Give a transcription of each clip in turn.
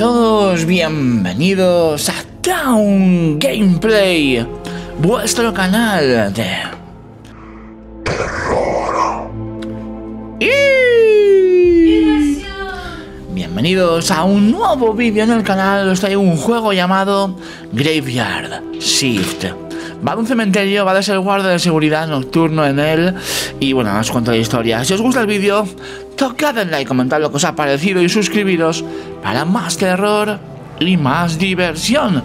todos, bienvenidos a Town Gameplay, vuestro canal de terror. Y bienvenidos a un nuevo vídeo en el canal. Os traigo un juego llamado Graveyard Shift. Va de un cementerio, va de ser guardia de seguridad nocturno en él. Y bueno, os cuento la historia. Si os gusta el vídeo, tocad el like, comentad lo que os ha parecido y suscribiros para más terror y más diversión.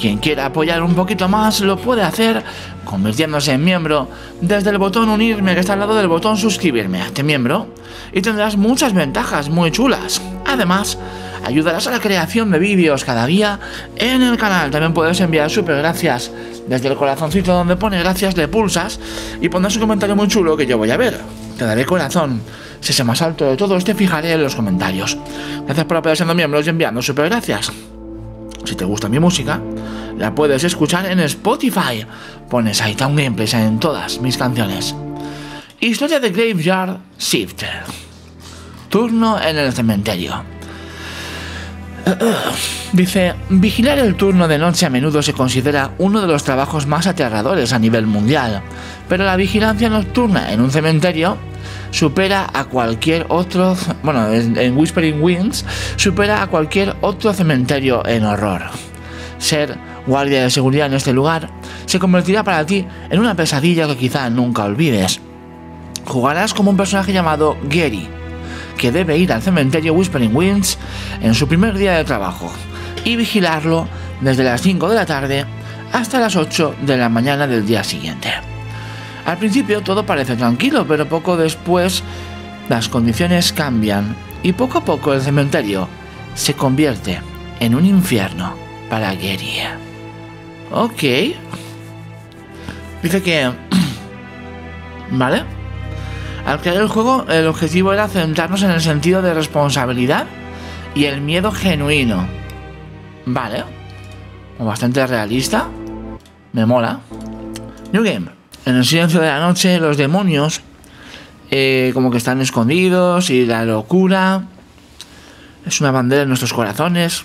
Quien quiera apoyar un poquito más lo puede hacer convirtiéndose en miembro desde el botón unirme que está al lado del botón suscribirme a este miembro y tendrás muchas ventajas muy chulas. Además, ayudarás a la creación de vídeos cada día en el canal. También puedes enviar super gracias desde el corazoncito donde pone gracias, le pulsas y pondrás un comentario muy chulo que yo voy a ver. Te daré corazón. Si es más alto de todos, te fijaré en los comentarios. Gracias por apoyar siendo miembros y enviando super gracias. Si te gusta mi música, la puedes escuchar en Spotify. Pones ahí Town Gameplays en todas mis canciones. Historia de Graveyard Shift. Turno en el cementerio. Dice, vigilar el turno de noche a menudo se considera uno de los trabajos más aterradores a nivel mundial, pero la vigilancia nocturna en un cementerio supera a cualquier otro, bueno, en Whispering Winds, supera a cualquier otro cementerio en horror. Ser guardia de seguridad en este lugar se convertirá para ti en una pesadilla que quizá nunca olvides. Jugarás como un personaje llamado Gary, que debe ir al cementerio Whispering Winds en su primer día de trabajo y vigilarlo desde las 5 de la tarde hasta las 8 de la mañana del día siguiente. Al principio todo parece tranquilo, pero poco después las condiciones cambian y poco a poco el cementerio se convierte en un infierno para Gary. Ok. Dice que... ¿Vale? Al crear el juego, el objetivo era centrarnos en el sentido de responsabilidad y el miedo genuino. Vale. Bastante realista. Me mola. New Game. En el silencio de la noche, los demonios eh, como que están escondidos y la locura es una bandera en nuestros corazones.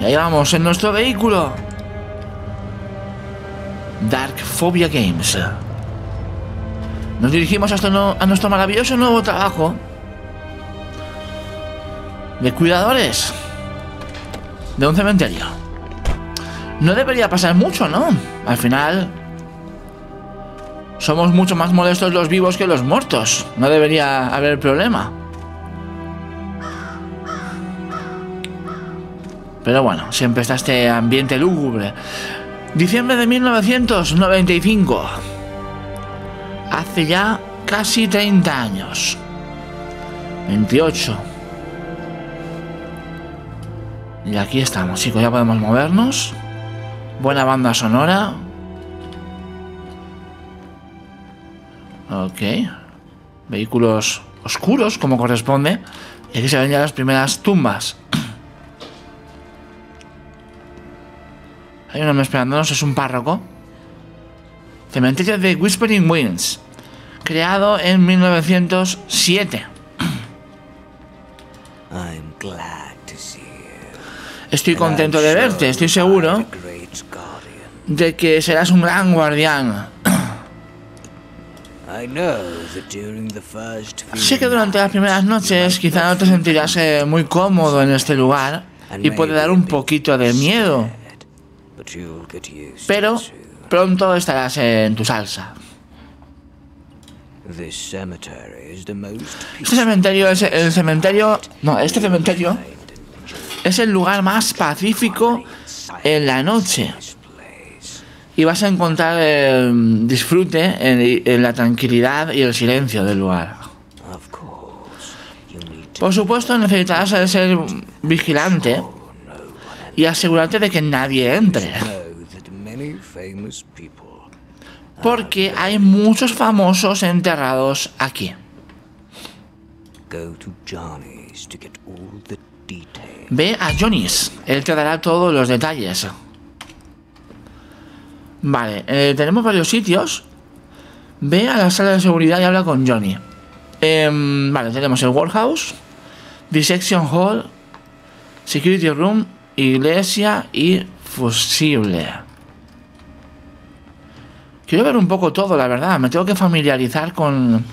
Y ahí vamos, en nuestro vehículo. Dark Phobia Games. Nos dirigimos hasta no, a nuestro maravilloso nuevo trabajo de cuidadores de un cementerio. No debería pasar mucho, ¿no? Al final somos mucho más molestos los vivos que los muertos. No debería haber problema. Pero bueno, siempre está este ambiente lúgubre. Diciembre de 1995. Hace ya casi 30 años. 28. Y aquí estamos, chicos, ya podemos movernos. Buena banda sonora. Ok. Vehículos oscuros, como corresponde. Y aquí se ven ya las primeras tumbas. Hay un hombre esperándonos, es un párroco. Cementerio de Whispering Winds. Creado en 1907. Estoy contento de verte, estoy seguro de que serás un gran guardián. Sé que durante las primeras noches quizá no te sentirás eh, muy cómodo en este lugar y puede dar un poquito de miedo. Pero pronto estarás en tu salsa. Este cementerio es el cementerio... No, este cementerio es el lugar más pacífico en la noche. Y vas a encontrar disfrute en, en la tranquilidad y el silencio del lugar. Por supuesto, necesitarás ser vigilante y asegurarte de que nadie entre. Porque hay muchos famosos enterrados aquí. Ve a Johnny's, él te dará todos los detalles. Vale, eh, tenemos varios sitios. Ve a la sala de seguridad y habla con Johnny. Em, vale, tenemos el Warehouse, Dissection Hall, Security Room, Iglesia y Fusible. Quiero ver un poco todo, la verdad. Me tengo que familiarizar con,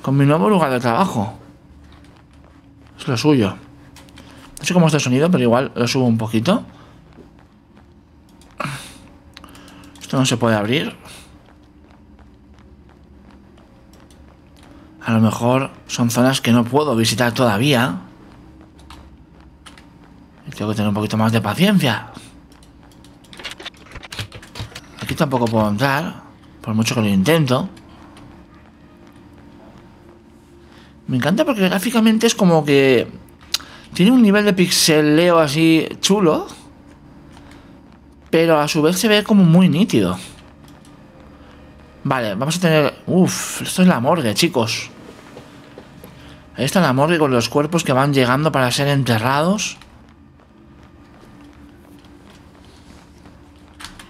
con mi nuevo lugar de trabajo. Es lo suyo. No sé cómo está el sonido, pero igual lo subo un poquito. Esto no se puede abrir. A lo mejor son zonas que no puedo visitar todavía. Y tengo que tener un poquito más de paciencia. Aquí tampoco puedo entrar, por mucho que lo intento. Me encanta porque gráficamente es como que tiene un nivel de pixeleo así chulo, pero a su vez se ve como muy nítido. Vale, vamos a tener... Uf, esto es la morgue, chicos. Ahí está la morgue con los cuerpos que van llegando para ser enterrados.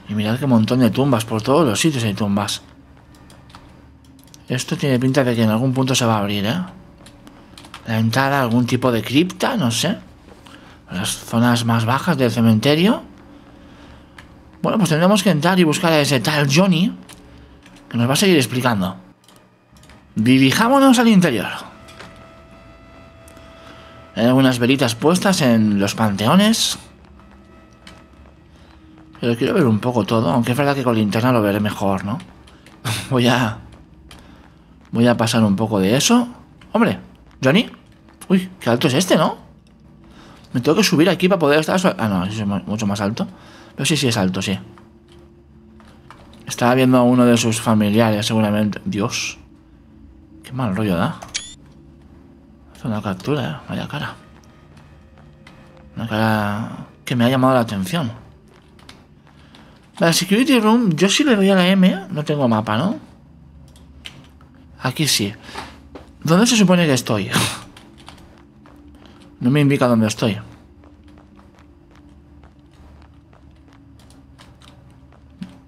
Y mirad qué montón de tumbas. Por todos los sitios hay tumbas. Esto tiene pinta de que en algún punto se va a abrir, ¿eh? La entrada a algún tipo de cripta, no sé. Las zonas más bajas del cementerio. Bueno, pues tendremos que entrar y buscar a ese tal Johnny. Que nos va a seguir explicando. Dirijámonos al interior. Hay algunas velitas puestas en los panteones. Pero quiero ver un poco todo, aunque es verdad que con linterna lo veré mejor, ¿no? voy a... Voy a pasar un poco de eso. Hombre, Johnny. Uy, qué alto es este, ¿no? Me tengo que subir aquí para poder estar... Ah, no, es mucho más alto. Pero sí, sí es alto, sí. Estaba viendo a uno de sus familiares, seguramente. Dios. Qué mal rollo da una captura, ¿eh? vaya cara. Una cara que me ha llamado la atención. La Security Room, yo sí le doy a la M, no tengo mapa, ¿no? Aquí sí. ¿Dónde se supone que estoy? No me indica dónde estoy.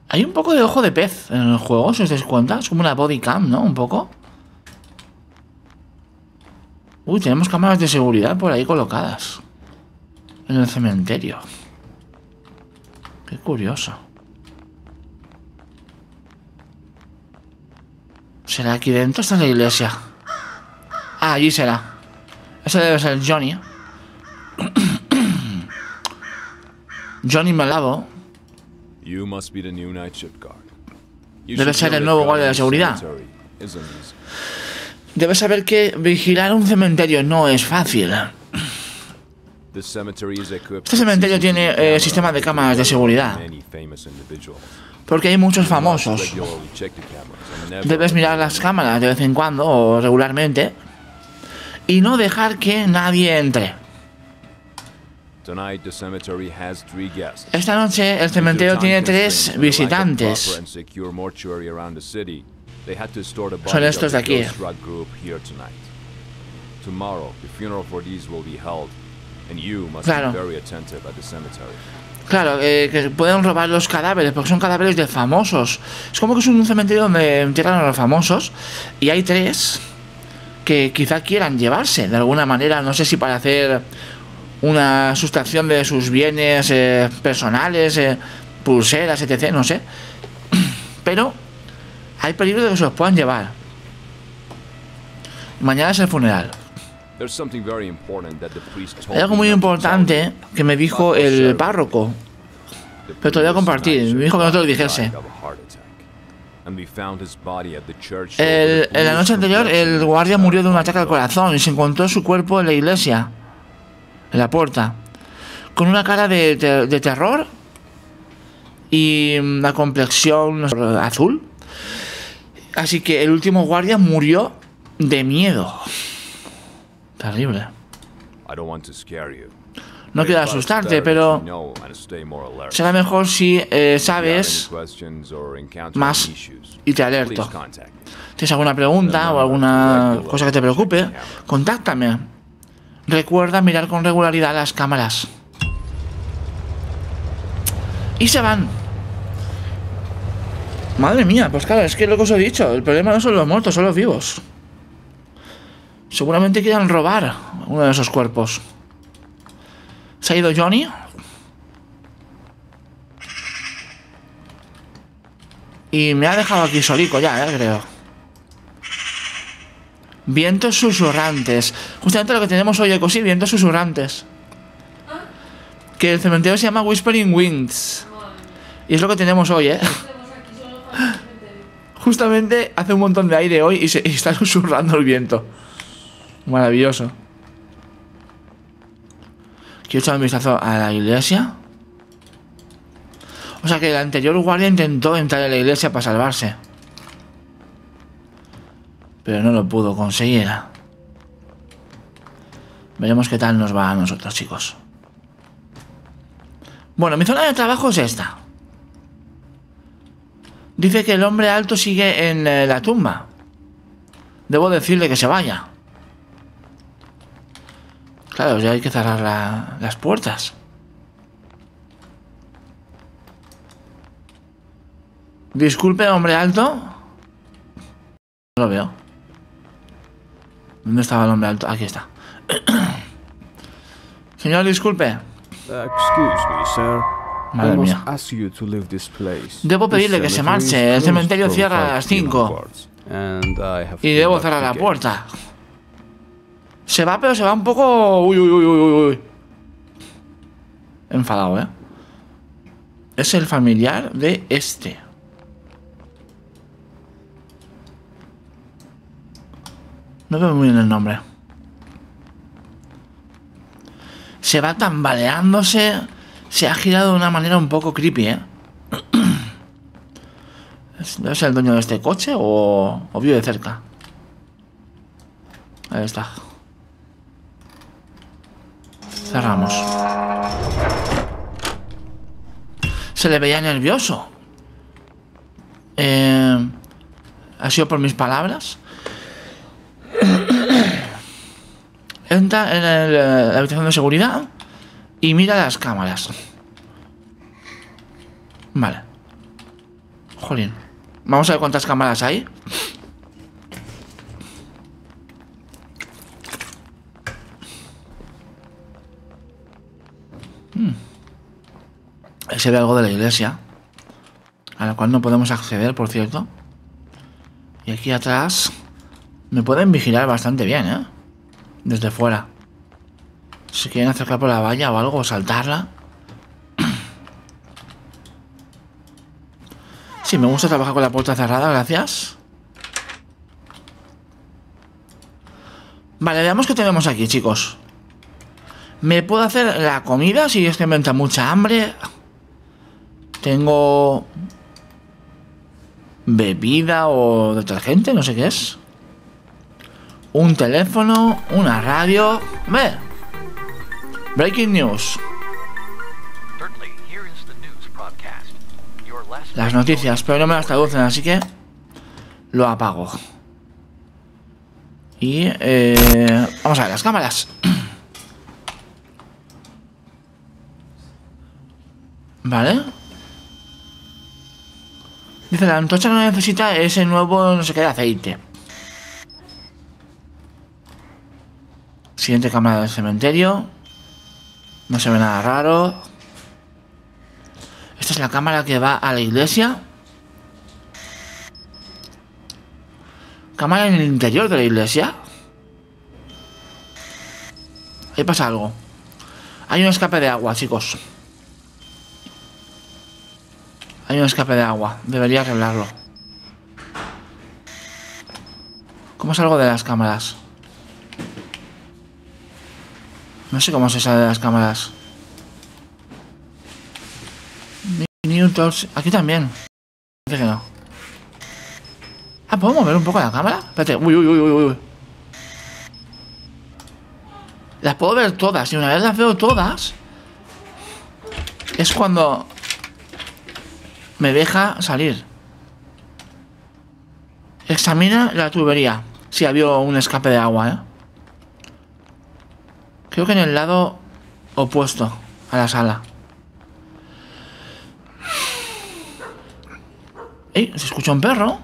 Hay un poco de ojo de pez en el juego, si os dais cuenta. Es como una body cam, ¿no? Un poco. Uy, tenemos cámaras de seguridad por ahí colocadas. En el cementerio. Qué curioso. ¿Será aquí dentro? Está la iglesia. Ah, allí será. Ese debe ser Johnny. Johnny Malavo. Debe ser el nuevo guardia de seguridad. Debes saber que vigilar un cementerio no es fácil. Este cementerio tiene eh, sistema de cámaras de seguridad. Porque hay muchos famosos. Debes mirar las cámaras de vez en cuando o regularmente. Y no dejar que nadie entre. Esta noche el cementerio tiene tres visitantes. Son estos de aquí. Claro. Claro, eh, que pueden robar los cadáveres, porque son cadáveres de famosos. Es como que es un cementerio donde entierran a los famosos. Y hay tres que quizá quieran llevarse de alguna manera, no sé si para hacer una sustracción de sus bienes eh, personales, eh, pulseras, etc., no sé. Pero hay peligro de que se los puedan llevar. Mañana es el funeral. Hay algo muy importante que me dijo el párroco. Pero te lo voy a compartir. Me dijo que no te lo dijese. El, en la noche anterior, el guardia murió de un ataque al corazón y se encontró su cuerpo en la iglesia, en la puerta, con una cara de, de terror y la complexión azul. Así que el último guardia murió de miedo. Terrible. No quiero asustarte, pero será mejor si eh, sabes más y te alerto. ¿Tienes alguna pregunta o alguna cosa que te preocupe? Contáctame. Recuerda mirar con regularidad las cámaras. Y se van. Madre mía, pues claro, es que lo que os he dicho, el problema no son los muertos, son los vivos. Seguramente quieran robar uno de esos cuerpos. ¿Se ha ido Johnny? Y me ha dejado aquí solico ya, eh, creo. Vientos susurrantes. Justamente lo que tenemos hoy, Eco, sí, vientos susurrantes. Que el cementerio se llama Whispering Winds. Y es lo que tenemos hoy, ¿eh? Justamente hace un montón de aire hoy y, y está susurrando el viento. Maravilloso. Quiero echar un vistazo a la iglesia. O sea que el anterior guardia intentó entrar en la iglesia para salvarse. Pero no lo pudo conseguir. Veremos qué tal nos va a nosotros, chicos. Bueno, mi zona de trabajo es esta. Dice que el hombre alto sigue en eh, la tumba. Debo decirle que se vaya. Claro, ya hay que cerrar la- las puertas. Disculpe, hombre alto. No lo veo. ¿Dónde estaba el hombre alto? Aquí está. Señor, disculpe. Excuse me, sir. Madre mía. Debo pedirle que se marche. El cementerio cierra a 5 las p.m. 5. onwards, and I have Y debo cerrar la puerta. Se va, pero se va un poco... Uy, uy, uy, uy, uy. Enfadado, ¿eh? Es el familiar de este. No veo muy bien el nombre. Se va tambaleándose. Se ha girado de una manera un poco creepy, ¿eh? ¿Es- ¿Debe ser el dueño de este coche o, o vive de cerca? Ahí está. Cerramos. Se le veía nervioso. Eh, ¿Ha sido por mis palabras? Entra en el, eh, la habitación de seguridad y mira las cámaras. Vale. Jolín. Vamos a ver cuántas cámaras hay. Se ve algo de la iglesia. A la cual no podemos acceder, por cierto. Y aquí atrás me pueden vigilar bastante bien, ¿eh? Desde fuera. Si quieren acercar por la valla o algo, o saltarla. Sí, me gusta trabajar con la puerta cerrada, gracias. Vale, veamos qué tenemos aquí, chicos. Me puedo hacer la comida si es que me entra mucha hambre. Tengo bebida o detergente, no sé qué es. Un teléfono, una radio. Ve. Breaking news. Las noticias, pero no me las traducen, así que lo apago. Y eh, vamos a ver las cámaras. Vale. Dice, la antorcha no necesita ese nuevo no sé qué de aceite. Siguiente cámara del cementerio. No se ve nada raro. Esta es la cámara que va a la iglesia. Cámara en el interior de la iglesia. Ahí pasa algo. Hay un escape de agua, chicos. Hay un escape de agua. Debería arreglarlo. ¿Cómo salgo de las cámaras? No sé cómo se sale de las cámaras. Minutos. Aquí también. Parece que no. Ah, ¿puedo mover un poco la cámara? Espérate. Uy, uy, uy, uy, uy. Las puedo ver todas. Y una vez las veo todas, es cuando me deja salir. Examina la tubería. Si había un escape de agua, ¿eh? Creo que en el lado opuesto a la sala. ¡Ey! ¿Se escucha un perro?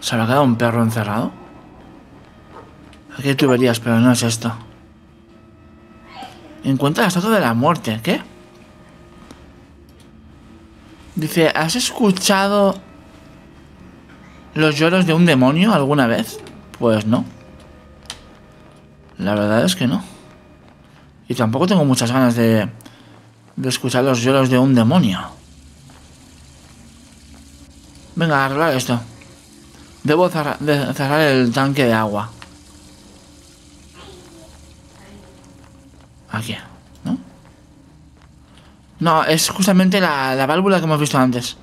¿Se habrá quedado un perro encerrado? Aquí hay tuberías, pero no es esto. Encuentra la estatua de la muerte. ¿Qué? Dice, ¿has escuchado los lloros de un demonio alguna vez? Pues no. La verdad es que no. Y tampoco tengo muchas ganas de, de escuchar los lloros de un demonio. Venga, arreglar esto. Debo cerrar, cerrar el tanque de agua. Aquí, ¿no? No, es justamente la, la válvula que hemos visto antes.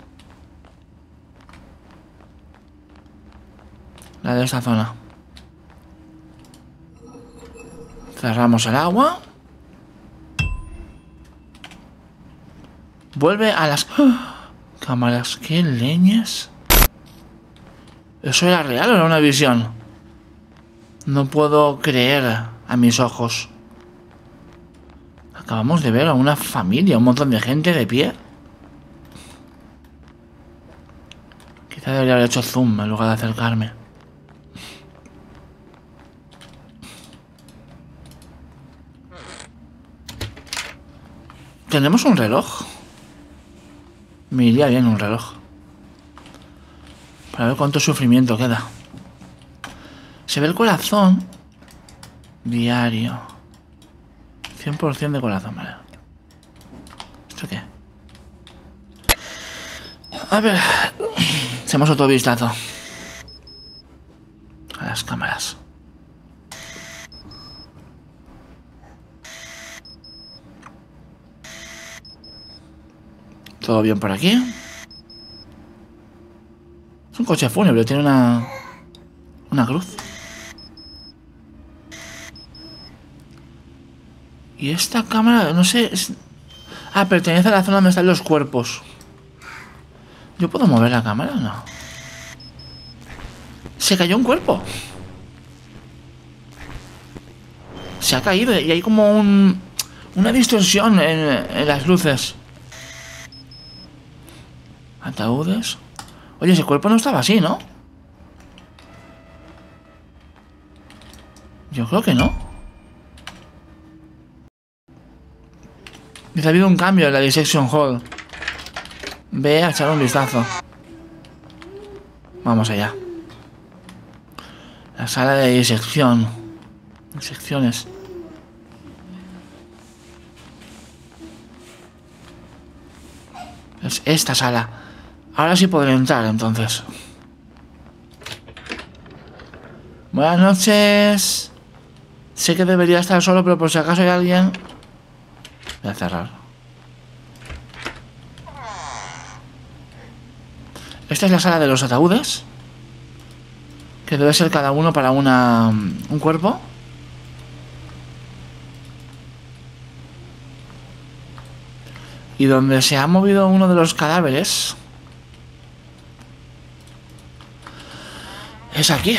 La de esta zona. Cerramos el agua. Vuelve a las... ¡Ah! Cámaras, ¿qué leñas? ¿Eso era real o era una visión? No puedo creer a mis ojos. Acabamos de ver a una familia, un montón de gente de pie. Quizá debería haber hecho zoom en lugar de acercarme. Tenemos un reloj. Me iría bien un reloj. Para ver cuánto sufrimiento queda. Se ve el corazón. Diario. 100% de corazón, vale. ¿Esto qué? A ver. Hacemos otro vistazo. A las cámaras. Todo bien por aquí. Es un coche fúnebre, tiene una. Una cruz. Y esta cámara, no sé. Ah, pertenece a la zona donde están los cuerpos. ¿Yo puedo mover la cámara o no? Se cayó un cuerpo. Se ha caído y hay como un. Una distorsión en, en las luces. Ataúdes. Oye, ese cuerpo no estaba así, ¿no? Yo creo que no. Dice, ha habido un cambio en la dissection hall. Ve a echar un vistazo. Vamos allá. La sala de disección. Disecciones. Es esta sala. Ahora sí podré entrar, entonces. Buenas noches. Sé que debería estar solo, pero por si acaso hay alguien... A cerrar. Esta es la sala de los ataúdes. Que debe ser cada uno para una, un cuerpo. Y donde se ha movido uno de los cadáveres. Es aquí.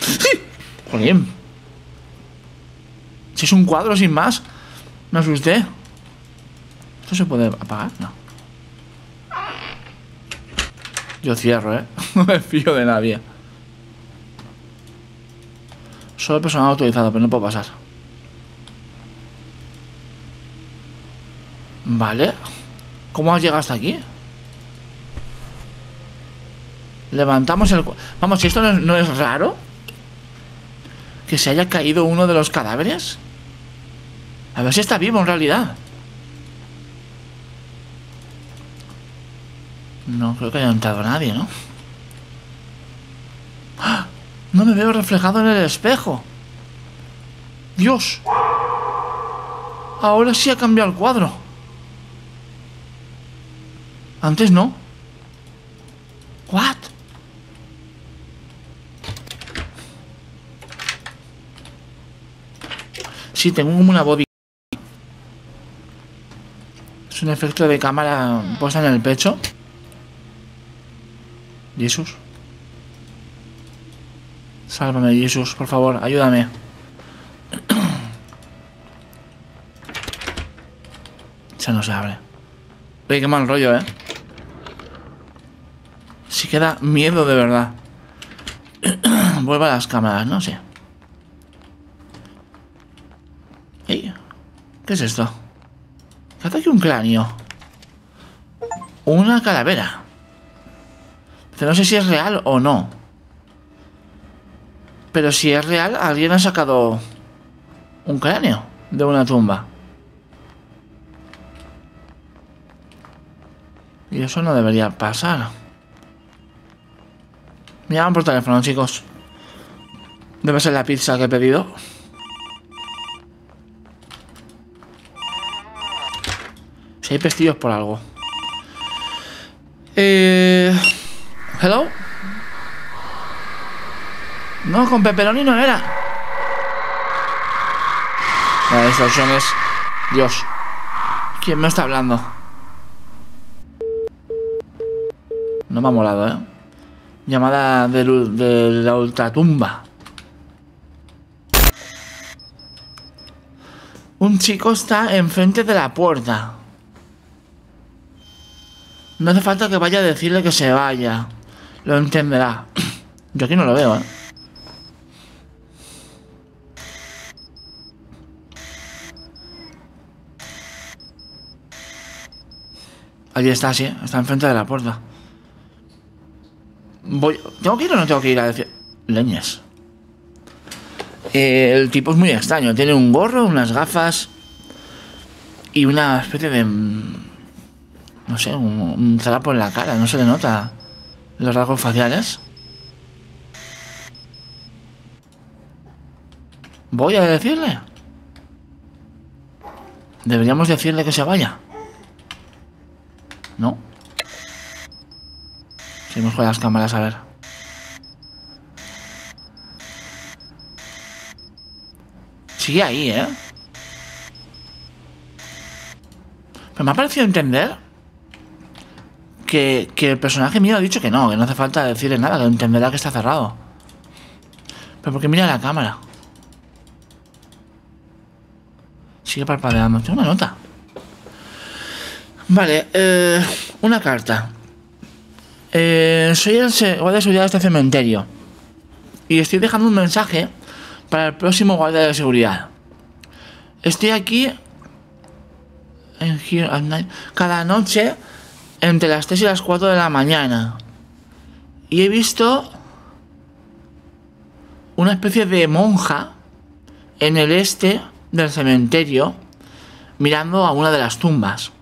¡Sí! Jolín. Si es un cuadro sin más. Me asusté. ¿Esto se puede apagar? No. Yo cierro, ¿eh? No me fío de nadie. Solo personal autorizado, pero no puedo pasar. Vale. ¿Cómo has llegado hasta aquí? Levantamos el... Vamos, si esto no es, no es raro. Que se haya caído uno de los cadáveres. A ver si está vivo en realidad. No creo que haya entrado nadie, ¿no? ¡Ah! No me veo reflejado en el espejo. Dios. Ahora sí ha cambiado el cuadro. Antes no. What? Sí, tengo como una body. Es un efecto de cámara puesta en el pecho. Jesús. Sálvame, Jesús, por favor, ayúdame. Se nos abre. Oye, qué mal rollo, ¿eh? Si queda miedo de verdad. Vuelva a las cámaras, no sé. Ey, ¿Qué es esto? ¿Qué hace aquí un cráneo? Una calavera. No sé si es real o no. Pero si es real, alguien ha sacado un cráneo de una tumba. Y eso no debería pasar. Me llaman por teléfono, chicos. Debe ser la pizza que he pedido. Si hay pestillos por algo. Eh... ¿Hello? No, con pepperoni no era. La distorsión es... Dios. ¿Quién me está hablando? No me ha molado, ¿eh? Llamada de, de la ultratumba. Un chico está enfrente de la puerta. No hace falta que vaya a decirle que se vaya. Lo entenderá. Yo aquí no lo veo, ¿eh? Allí está, sí. Está enfrente de la puerta. Voy... ¿Tengo que ir o no tengo que ir a decir...? Leñas. Eh, el tipo es muy extraño. Tiene un gorro, unas gafas... Y una especie de... No sé, un, un en la cara. No se le nota los rasgos faciales. Voy a decirle. Deberíamos decirle que se vaya. ¿No? Seguimos con las cámaras a ver. Sigue ahí, ¿eh? Pero me ha parecido entender que, que el personaje mío ha dicho que no, que no hace falta decirle nada, que entenderá que está cerrado. Pero porque mira la cámara. Sigue parpadeando. Tengo una nota. Vale, eh, una carta. Eh, soy el guardia de seguridad de este cementerio. Y estoy dejando un mensaje para el próximo guardia de seguridad. Estoy aquí en Here at Night cada noche entre las 3 y las 4 de la mañana. Y he visto una especie de monja en el este del cementerio mirando a una de las tumbas.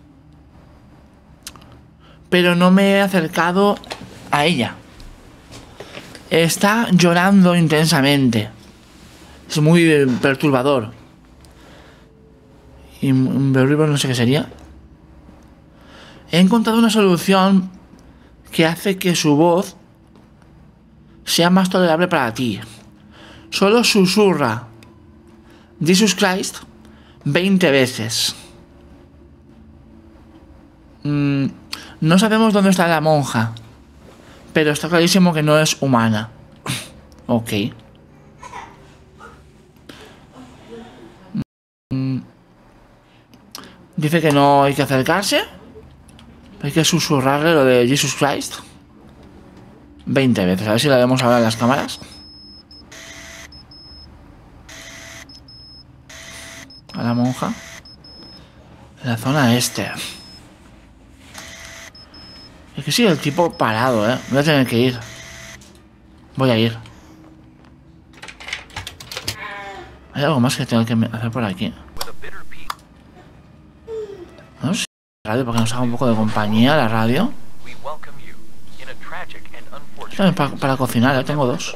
Pero no me he acercado a ella. Está llorando intensamente. Es muy perturbador. Y un no sé qué sería. He encontrado una solución que hace que su voz sea más tolerable para ti. Solo susurra Jesus Christ 20 veces. Mm, no sabemos dónde está la monja, pero está clarísimo que no es humana. ok. Mm, dice que no hay que acercarse. Hay que susurrarle lo de Jesus Christ. 20 veces. A ver si la vemos ahora en las cámaras. A la monja. La zona este. Es que sigue el tipo parado, ¿eh? Voy a tener que ir. Voy a ir. Hay algo más que tengo que hacer por aquí. No sé radio para que nos haga un poco de compañía la radio. Para, para, cocinar, ¿eh? tengo dos.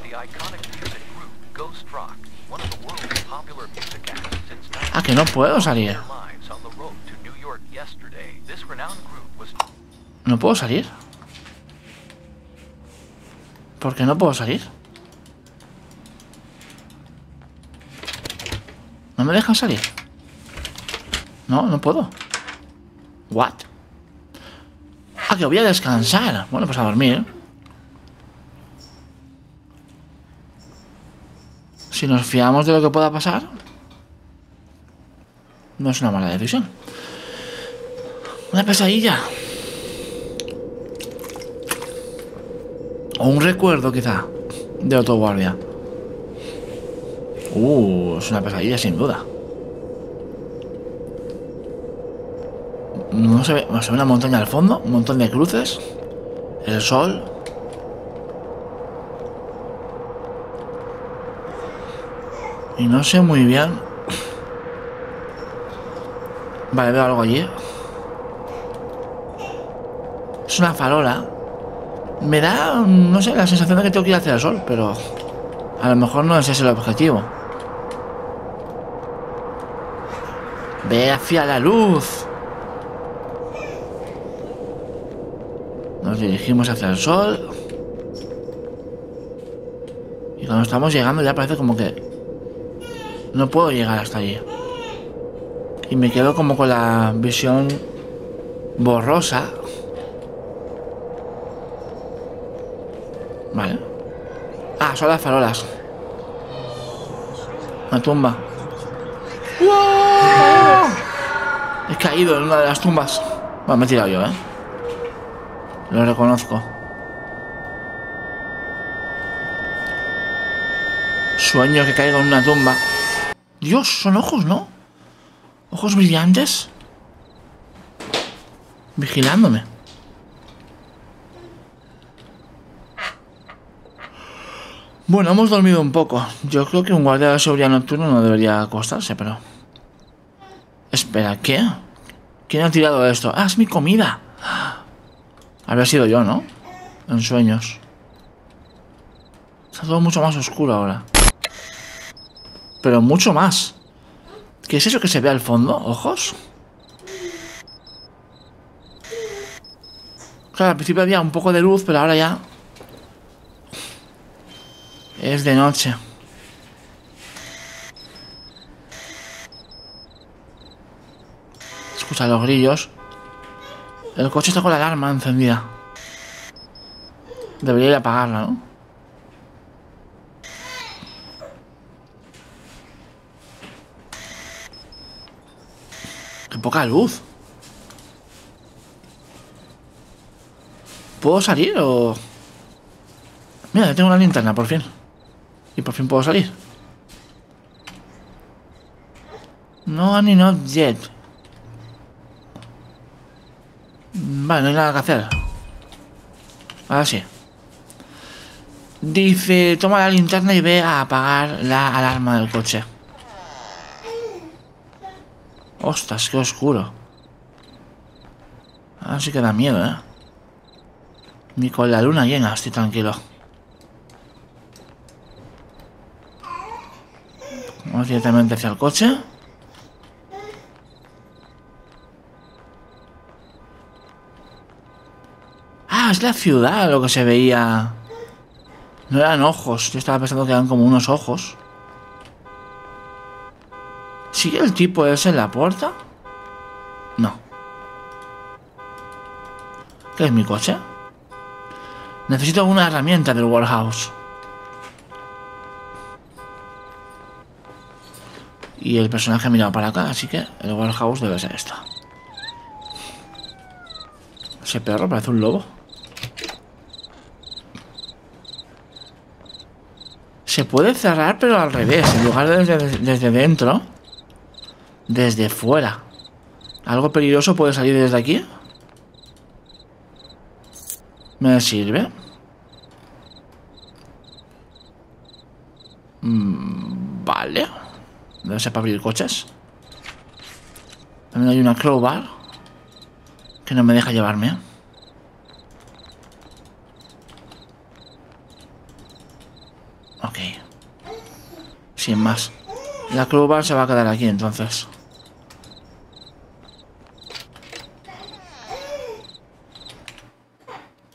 Ah, que no puedo salir. ¿No puedo salir? ¿Por qué no puedo salir? ¿No me dejan salir? No, no puedo. What? Ah, que voy a descansar. Bueno, pues a dormir. Si nos fiamos de lo que pueda pasar, no es una mala decisión. Una pesadilla. O un recuerdo, quizá, de otro guardia. Uh, es una pesadilla sin duda. No se ve, se ve una montaña al fondo, un montón de cruces, el sol. Y no sé muy bien. Vale, veo algo allí. Es una farola. Me da, no sé, la sensación de que tengo que ir hacia el sol, pero a lo mejor no ese es el objetivo. Ve hacia la luz. Nos dirigimos hacia el sol. Y cuando estamos llegando ya parece como que no puedo llegar hasta allí. Y me quedo como con la visión borrosa. Vale. Ah, son las farolas. Una tumba. He caído en una de las tumbas. Bueno, me he tirado yo, ¿eh? Lo reconozco. Sueño que caigo en una tumba. Dios, son ojos, ¿no? Ojos brillantes. Vigilándome. Bueno, hemos dormido un poco. Yo creo que un guardia de seguridad nocturno no debería acostarse, pero... Espera, ¿qué? ¿Quién ha tirado esto? ¡Ah, es mi comida! Habría sido yo, ¿no? En sueños. Está todo mucho más oscuro ahora. Pero mucho más. ¿Qué es eso que se ve al fondo? ¿Ojos? Claro, al principio había un poco de luz, pero ahora ya... Es de noche. Escucha los grillos. El coche está con la alarma encendida. Debería ir a apagarla, ¿no? Qué poca luz. ¿Puedo salir o...? Mira, tengo una linterna, por fin. Y por fin puedo salir. No, ni not yet. Vale, no hay nada que hacer. Ahora sí. Dice, toma la linterna y ve a apagar la alarma del coche. Ostras, qué oscuro. Ahora sí que da miedo, ¿eh? Ni con la luna llena estoy tranquilo. Vamos directamente hacia el coche. Ah, es la ciudad lo que se veía. No eran ojos. Yo estaba pensando que eran como unos ojos. ¿Sigue el tipo ese en la puerta? No. ¿Qué es mi coche? Necesito una herramienta del warehouse. Y el personaje ha mirado para acá, así que el warehouse debe ser esto. Ese perro parece un lobo. Se puede cerrar, pero al revés. En lugar de desde, dentro, desde fuera. ¿Algo peligroso puede salir desde aquí? ¿Me sirve? Mm, vale. Debe ser para abrir coches. También hay una crowbar. Que no me deja llevarme. Ok. Sin más. La crowbar se va a quedar aquí entonces.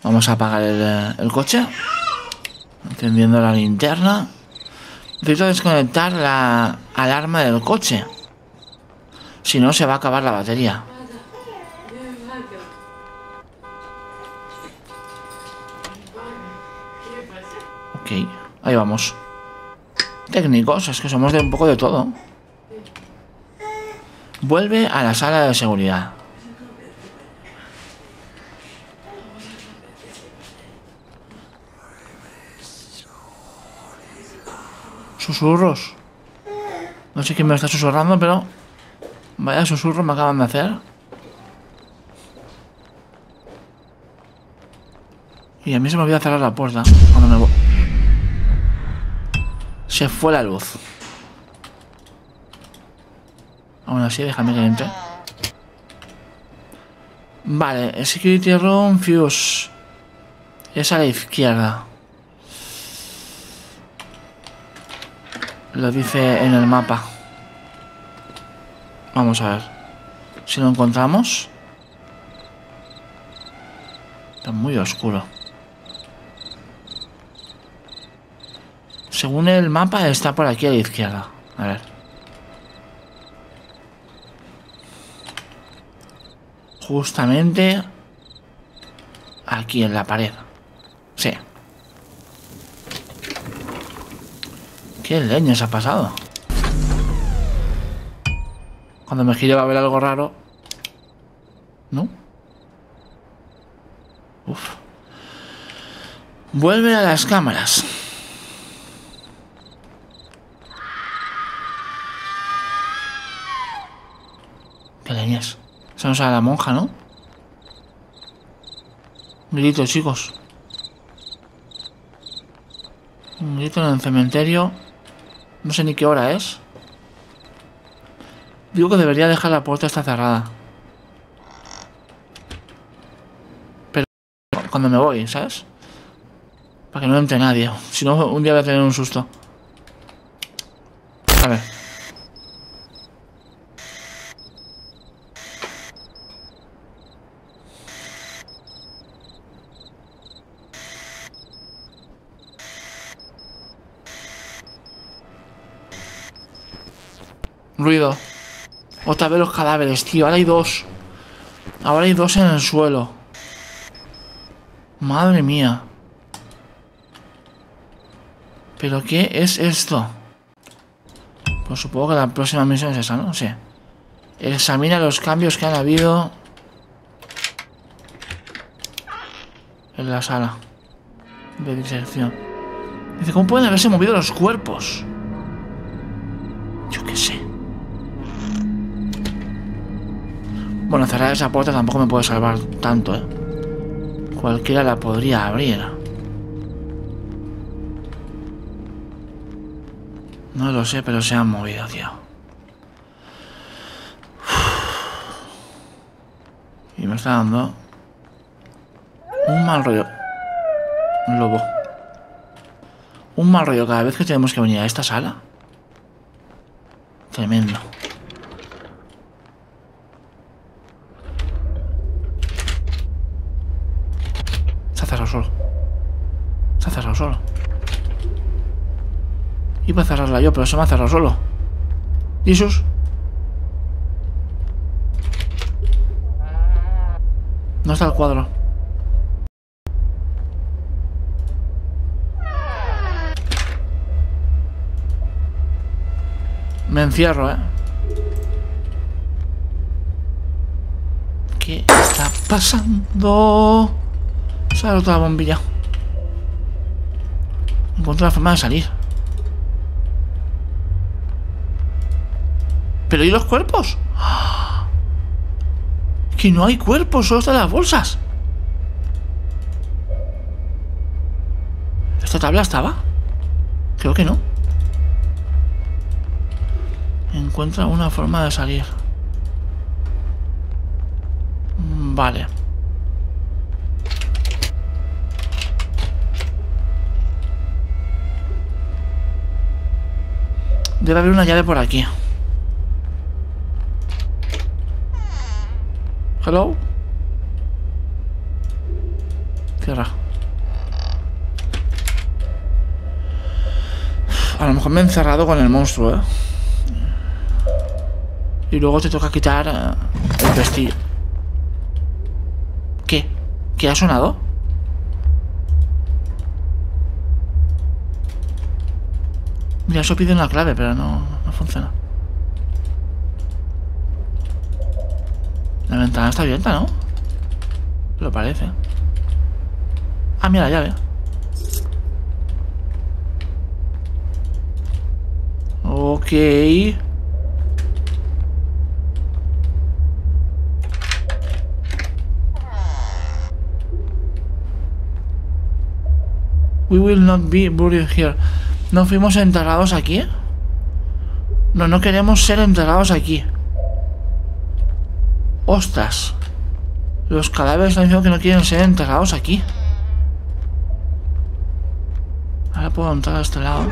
Vamos a apagar el, el coche. Encendiendo la linterna. Necesito desconectar la alarma del coche. Si no, se va a acabar la batería. Ahí vamos. Técnicos, es que somos de un poco de todo. Vuelve a la sala de seguridad. Susurros. No sé quién me está susurrando, pero... Vaya susurro me acaban de hacer. Y a mí se me olvida cerrar la puerta cuando me voy. Se fue la luz. Aún así, déjame que entre. Vale, Security Room, Fuse. Es a la izquierda. Lo dice en el mapa. Vamos a ver. Si lo encontramos. Está muy oscuro. Según el mapa está por aquí a la izquierda. A ver. Justamente aquí en la pared. Sí. ¿Qué leña se ha pasado? Cuando me gire va a haber algo raro. ¿No? Uf. Vuelve a las cámaras. ¿Qué leñas? A la monja, ¿no? Un grito, chicos. Un grito en el cementerio. No sé ni qué hora es. Digo que debería dejar la puerta esta cerrada. Pero cuando me voy, ¿sabes? Para que no entre nadie. Si no, un día voy a tener un susto. A ver. Otra vez los cadáveres, tío. Ahora hay dos. Ahora hay dos en el suelo. Madre mía. ¿Pero qué es esto? Pues supongo que la próxima misión es esa, ¿no? Sí. Examina los cambios que han habido en la sala de disección. Dice, ¿cómo pueden haberse movido los cuerpos? Bueno, cerrar esa puerta tampoco me puede salvar tanto, ¿eh? Cualquiera la podría abrir. No lo sé, pero se han movido, tío. Y me está dando un mal rollo. Un lobo. Un mal rollo cada vez que tenemos que venir a esta sala. Tremendo. Se ha cerrado solo. Se ha cerrado solo. Iba a cerrarla yo, pero se me ha cerrado solo. ¿Jesús? No está el cuadro. Me encierro, ¿eh? ¿Qué está pasando? Se ha la bombilla. Encuentro la forma de salir. ¿Pero y los cuerpos? Que no hay cuerpos, solo están las bolsas. ¿Esta tabla estaba? Creo que no. Encuentra una forma de salir. Vale. Debe haber una llave por aquí. Hello. Cierra. A lo mejor me he encerrado con el monstruo, ¿eh? Y luego te toca quitar eh, el vestido. ¿Qué? ¿Qué ha sonado? Mira, eso pide una clave, pero no, no funciona. La ventana está abierta, ¿no? Lo parece. Ah, mira la llave. Ok. We will not be buried here. ¿No fuimos enterrados aquí? No, no queremos ser enterrados aquí. Ostras. Los cadáveres están diciendo que no quieren ser enterrados aquí. Ahora puedo entrar a este lado.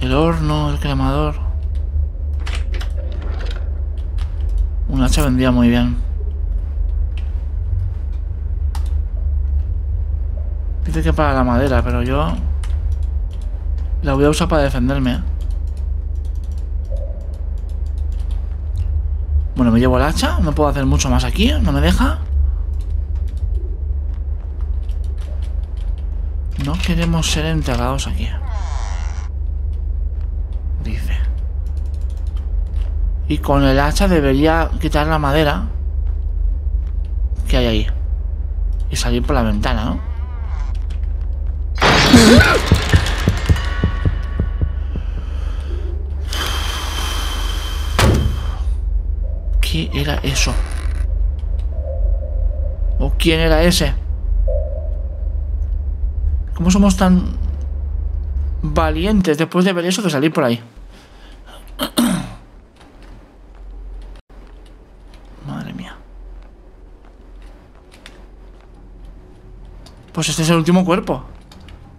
El horno, el cremador. Un hacha vendría muy bien. Dice que para la madera, pero yo... La voy a usar para defenderme. Bueno, me llevo el hacha. No puedo hacer mucho más aquí. No me deja. No queremos ser enterrados aquí. Dice. Y con el hacha debería quitar la madera que hay ahí. Y salir por la ventana, ¿no? ¿Qué era eso? ¿O quién era ese? ¿Cómo somos tan valientes después de ver eso de salir por ahí? Madre mía. Pues este es el último cuerpo.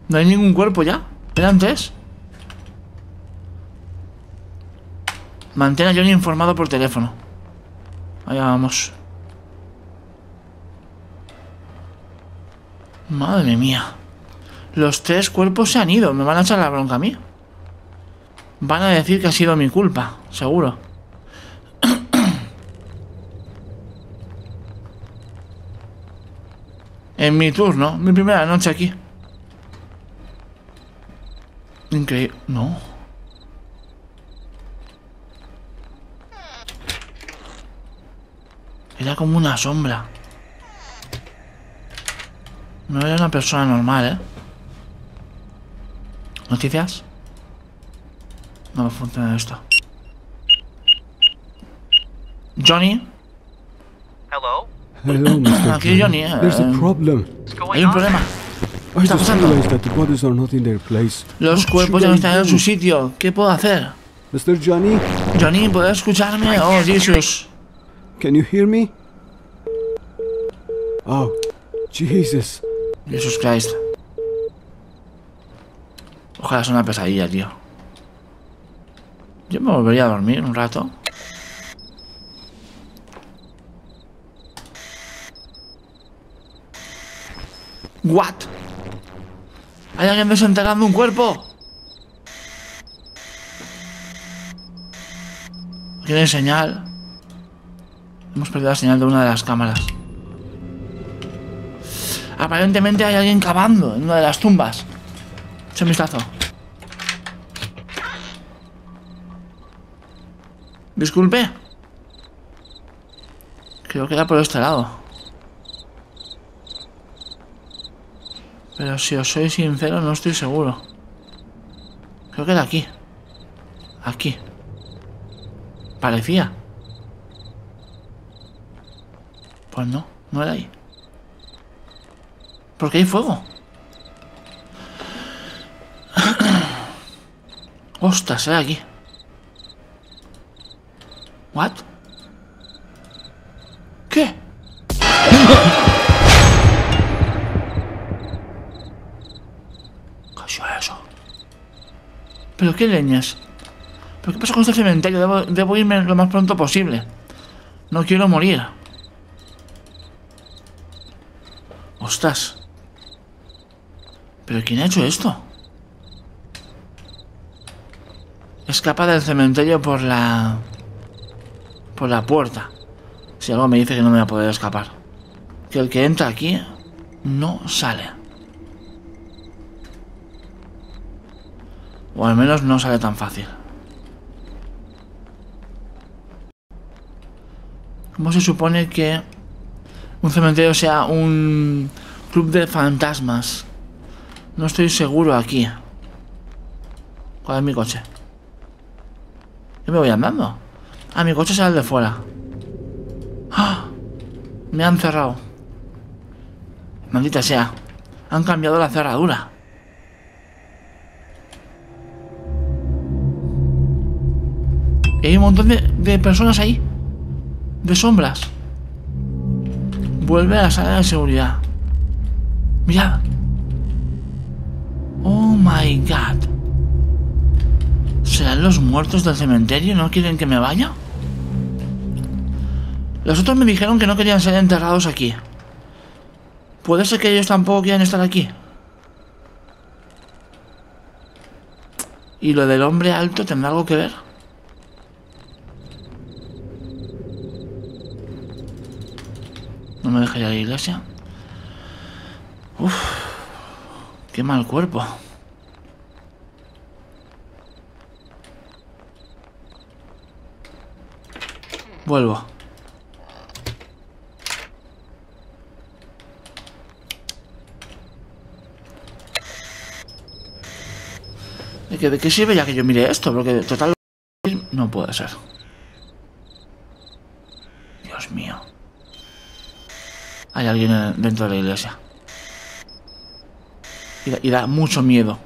No hay ningún cuerpo ya. ¿Era antes? Mantén a Johnny informado por teléfono. Allá vamos. Madre mía. Los tres cuerpos se han ido. Me van a echar la bronca a mí. Van a decir que ha sido mi culpa. Seguro. en mi turno. Mi primera noche aquí. Increíble. No. Era como una sombra. No era una persona normal, ¿eh? ¿Noticias? No funciona esto. Johnny. Hello? Hello, Mr. Aquí Johnny, eh. There's a problem. What's going Hay un problema. I está just pasando? realized that the bodies are not in their place. Los What cuerpos ya no I están en do? su sitio. ¿Qué puedo hacer? Mr. Johnny, Johnny, ¿puedes escucharme? Oh, Jesus. can you hear me? Oh, Jesus. Jesus Christ. Ojalá sea una pesadilla, tío. Yo me volvería a dormir un rato. What? ¿Hay alguien desenterrando un cuerpo? Tiene señal. Hemos perdido la señal de una de las cámaras. Aparentemente hay alguien cavando en una de las tumbas. Echa un vistazo. Disculpe. Creo que era por este lado. Pero si os soy sincero, no estoy seguro. Creo que era aquí. Aquí. Parecía. Pues no, no era ahí. Porque hay fuego. Ostras, era aquí. What? ¿Qué? ¿Qué sido eso? ¿Pero qué leñas? ¿Pero qué pasa con este cementerio? Debo, debo irme lo más pronto posible. No quiero morir. Ostras. ¿Pero quién ha hecho esto? Escapa del cementerio por la... Por la puerta. Si algo me dice que no me va a poder escapar. Que el que entra aquí no sale. O al menos no sale tan fácil. ¿Cómo se supone que un cementerio sea un club de fantasmas? No estoy seguro aquí. ¿Cuál es mi coche? Yo me voy andando. Ah, mi coche sale de fuera. ¡Ah! Me han cerrado. Maldita sea. Han cambiado la cerradura. Y hay un montón de, de personas ahí. De sombras. Vuelve a la sala de seguridad. Mirad. Oh my god. ¿Serán los muertos del cementerio? ¿No quieren que me vaya? Los otros me dijeron que no querían ser enterrados aquí. ¿Puede ser que ellos tampoco quieran estar aquí? ¿Y lo del hombre alto tendrá algo que ver? No me dejaría la iglesia. Uf, qué mal cuerpo. Vuelvo. ¿De qué, ¿De qué sirve ya que yo mire esto? Porque total... No puede ser. Dios mío. Hay alguien en- dentro de la iglesia. Y da, mucho miedo.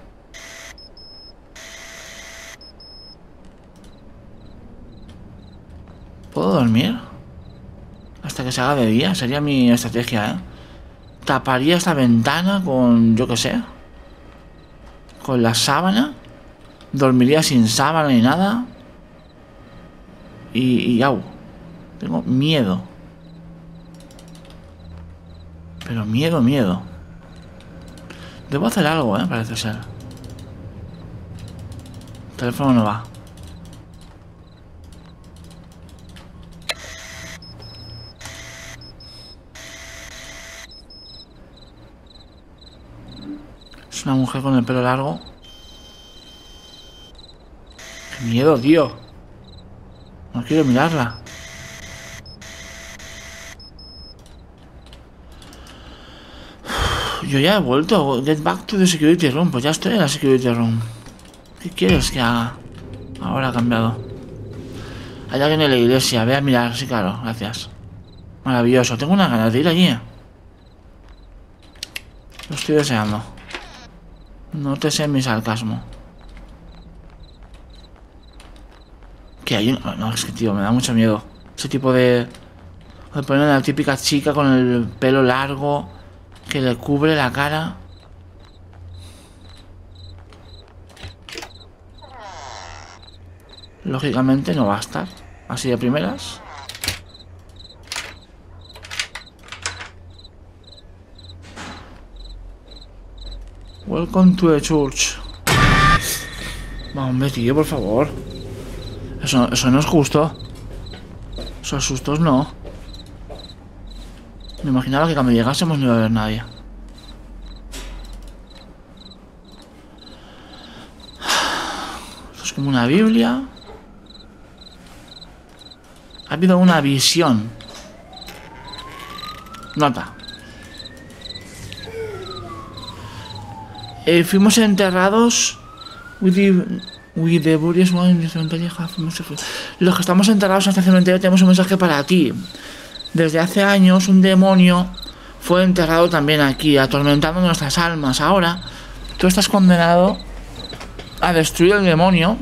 ¿Puedo dormir? Hasta que se haga de día. Sería mi estrategia, ¿eh? Taparía esta ventana con, yo qué sé, con la sábana. Dormiría sin sábana ni nada. Y, y au. Tengo miedo. Pero miedo, miedo. Debo hacer algo, ¿eh? Parece ser. El teléfono no va. Es una mujer con el pelo largo. Qué miedo, tío. No quiero mirarla. Yo ya he vuelto. Get back to the security room. Pues ya estoy en la security room. ¿Qué quieres que haga? Ahora ha cambiado. Hay alguien en la iglesia. Ve a mirar. Sí, claro. Gracias. Maravilloso. Tengo una ganas de ir allí. Lo estoy deseando. No te sé mi sarcasmo. Que hay un... No, es que, tío, me da mucho miedo. Ese tipo de... De poner a la típica chica con el pelo largo que le cubre la cara. Lógicamente no va a estar. Así de primeras. Welcome to the church. Va, hombre, tío, por favor. Eso, eso no es justo. Esos sustos no. Me imaginaba que cuando llegásemos no iba a haber nadie. Esto es como una Biblia. Ha habido una visión. Nota. Eh, fuimos enterrados with the, with the. Los que estamos enterrados en este cementerio tenemos un mensaje para ti. Desde hace años un demonio fue enterrado también aquí, atormentando nuestras almas. Ahora tú estás condenado a destruir el demonio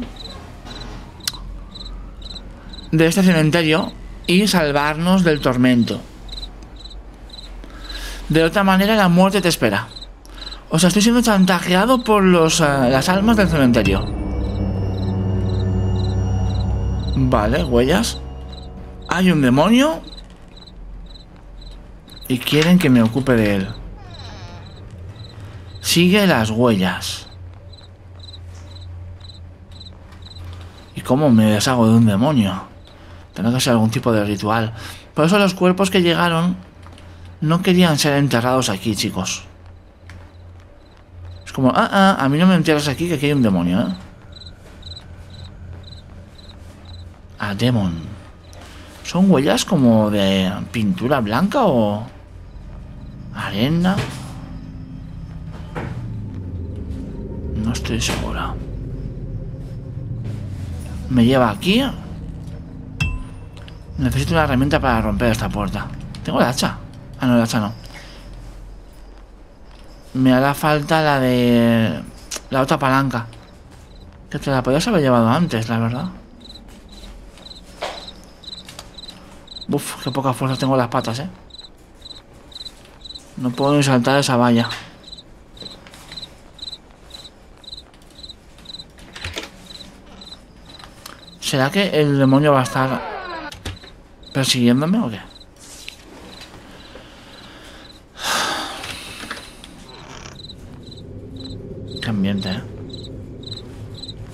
de este cementerio y salvarnos del tormento. De otra manera la muerte te espera. O sea, estoy siendo chantajeado por los, eh, las almas del cementerio. Vale, huellas. Hay un demonio. Y quieren que me ocupe de él. Sigue las huellas. ¿Y cómo me deshago de un demonio? Tendrá que ser algún tipo de ritual. Por eso los cuerpos que llegaron no querían ser enterrados aquí, chicos. Es como, ah, ah, a mí no me entierras aquí, que aquí hay un demonio, ¿eh? A demon. ¿Son huellas como de pintura blanca o arena? estoy segura. Me lleva aquí. Necesito una herramienta para romper esta puerta. ¿Tengo la hacha? Ah, no, la hacha no. Me hará falta la de... La otra palanca. Que te la podías haber llevado antes, la verdad. Uf, qué poca fuerza tengo en las patas, eh. No puedo ni saltar esa valla. ¿Será que el demonio va a estar persiguiéndome o qué? Qué ambiente, ¿eh?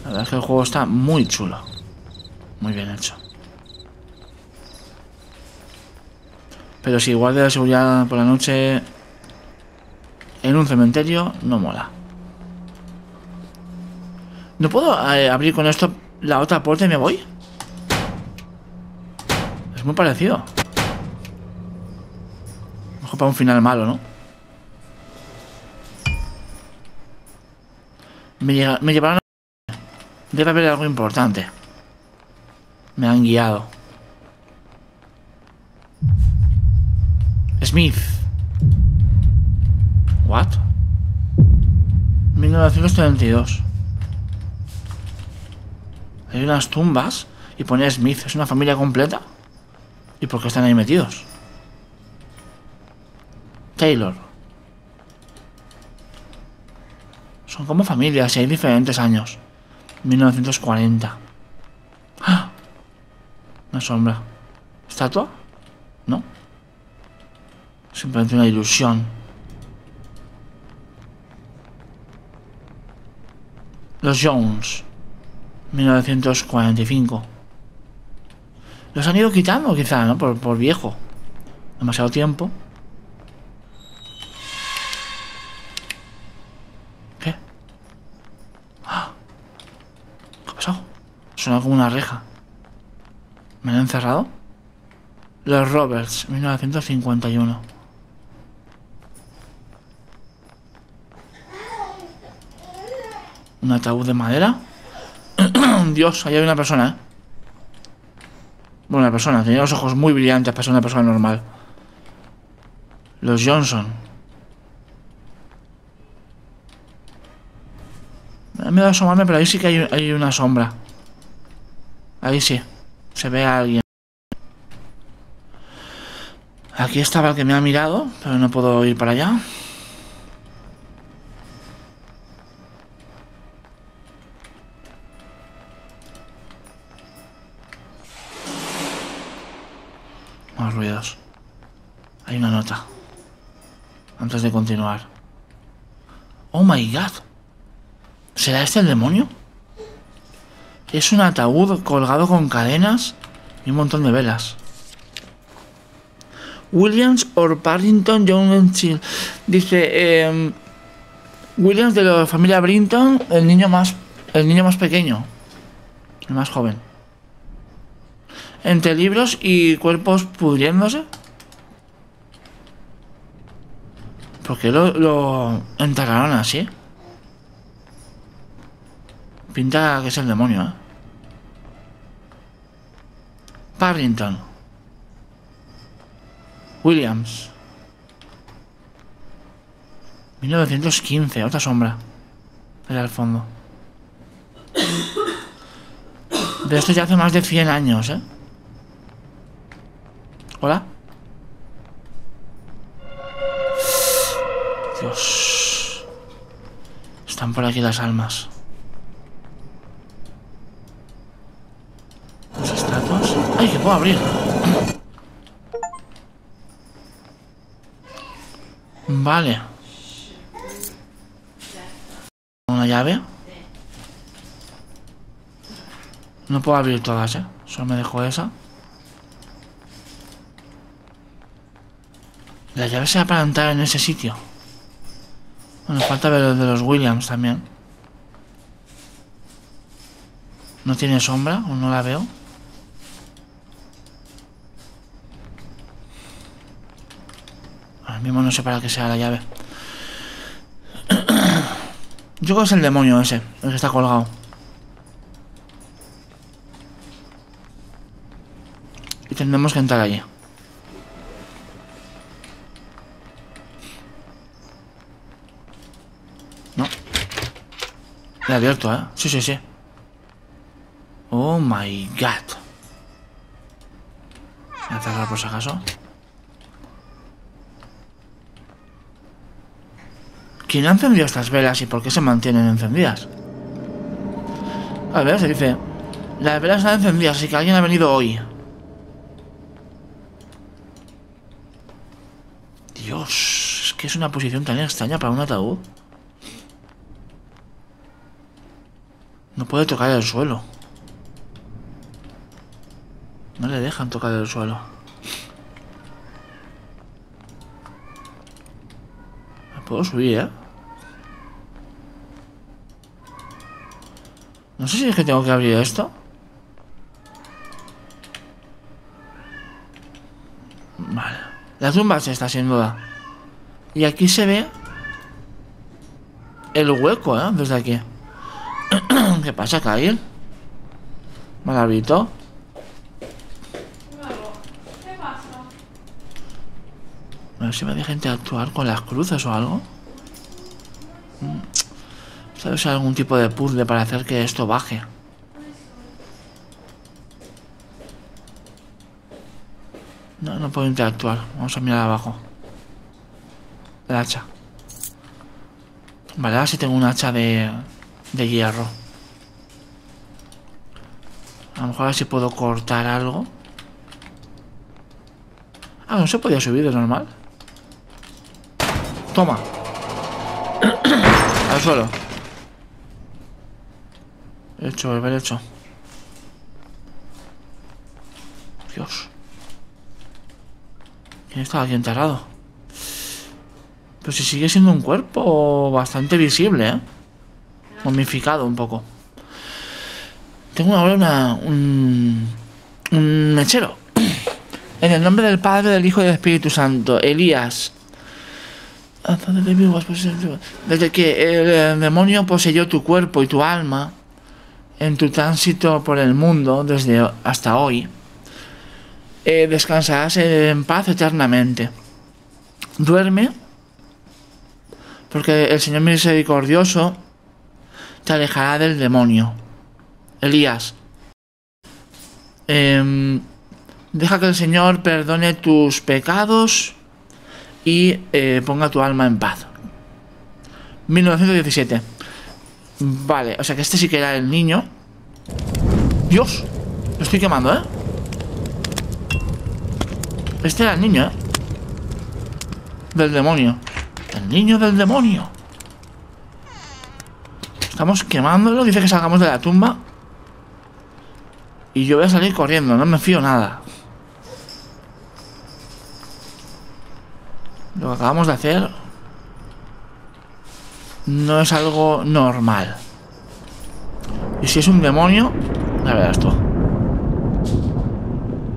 La verdad es que el juego está muy chulo. Muy bien hecho. Pero si guardia de seguridad por la noche en un cementerio, no mola. ¿No puedo eh, abrir con esto la otra puerta y me voy? Es muy parecido. Mejor para un final malo, ¿no? Me, llega- me llevaron a... Debe haber algo importante. Me han guiado. Smith. What? 1932. Hay unas tumbas y pone Smith. ¿Es una familia completa? ¿Y por qué están ahí metidos? Taylor. Son como familias y hay diferentes años. 1940. ¡Ah! Una sombra. ¿Estatua? No. Simplemente una ilusión. Los Jones. 1945. Los han ido quitando quizá, ¿no? Por, por viejo. Demasiado tiempo. ¿Qué? ¡Ah! ¿Qué ha pasado? Suena como una reja. ¿Me han encerrado? Los Roberts, 1951. Un ataúd de madera. Dios, ahí hay una persona, ¿eh? Bueno, persona. Tenía los ojos muy brillantes para ser una persona normal. Los Johnson. Me da asomarme, pero ahí sí que hay, hay una sombra. Ahí sí. Se ve a alguien. Aquí estaba el que me ha mirado, pero no puedo ir para allá. Oh my god. ¿Será este el demonio? Es un ataúd colgado con cadenas y un montón de velas. Williams or Parrington Jones Chill. Dice em, Williams de la familia Brinton, el niño más el niño más pequeño, el más joven. Entre libros y cuerpos pudriéndose. ¿Por qué lo, lo enterraron así? Pinta que es el demonio, ¿eh? Parrington. Williams. 1915, otra sombra. Allá al fondo. De esto ya hace más de 100 años, ¿eh? ¿Hola? Están por aquí las almas. Las estatuas. ¡Ay, que puedo abrir! Vale. Una llave. No puedo abrir todas, ¿eh? Solo me dejo esa. La llave será para entrar en ese sitio. Bueno, falta ver el de los Williams también. ¿No tiene sombra o no la veo? Ahora mismo no sé para qué sea la llave. Yo creo que es el demonio ese, el que está colgado. Y tendremos que entrar allí. He abierto, ¿eh? Sí, sí, sí. Oh my god. Voy a cerrar por si acaso. ¿Quién ha encendido estas velas y por qué se mantienen encendidas? A ver, se dice... Las velas están encendidas, así que alguien ha venido hoy. Dios, es que es una posición tan extraña para un ataúd. No puede tocar el suelo. No le dejan tocar el suelo. Me puedo subir, ¿eh? No sé si es que tengo que abrir esto. Vale. La tumba se está sin duda. Y aquí se ve el hueco, ¿eh? Desde aquí. ¿Qué pasa, Kyle? Maravito. A ver si me deja interactuar con las cruces o algo. Mm. ¿Sabes algún tipo de puzzle para hacer que esto baje? No, no puedo interactuar. Vamos a mirar abajo. El hacha. Vale, ahora sí tengo un hacha de, de hierro. A lo mejor ahora sí puedo cortar algo. Ah, no se podía subir de normal. Toma. Al suelo. Hecho, haber hecho. Dios. ¿Quién estaba aquí enterrado? Pero si sigue siendo un cuerpo bastante visible, ¿eh? Momificado un poco. Tengo ahora una, un, un mechero. En el nombre del Padre, del Hijo y del Espíritu Santo, Elías. Desde que el demonio poseyó tu cuerpo y tu alma en tu tránsito por el mundo desde hasta hoy, eh, descansarás en paz eternamente. Duerme, porque el Señor misericordioso te alejará del demonio. Elías, em, deja que el Señor perdone tus pecados y eh, ponga tu alma en paz. 1917. Vale, o sea que este sí que era el niño. Dios, lo estoy quemando, ¿eh? Este era el niño, ¿eh? Del demonio. El niño del demonio. Estamos quemándolo. Dice que salgamos de la tumba. Y yo voy a salir corriendo. No me fío nada. Lo que acabamos de hacer no es algo normal. Y si es un demonio, ya verás tú.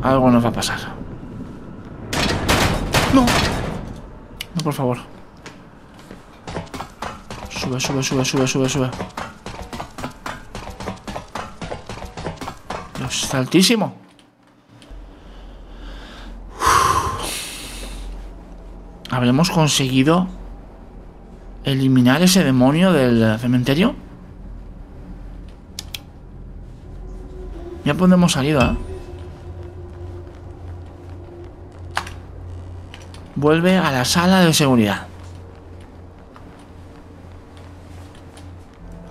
Algo nos va a pasar. No. No, por favor. Sube, sube, sube, sube, sube. Dios, está altísimo. ¿Habremos conseguido eliminar ese demonio del cementerio? Ya podemos salido, ¿eh? Vuelve a la sala de seguridad.